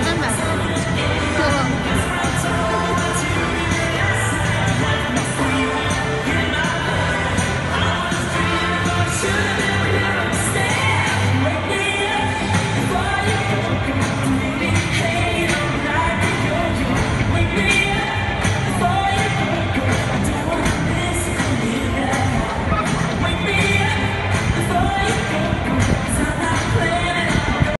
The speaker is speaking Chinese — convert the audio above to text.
真的。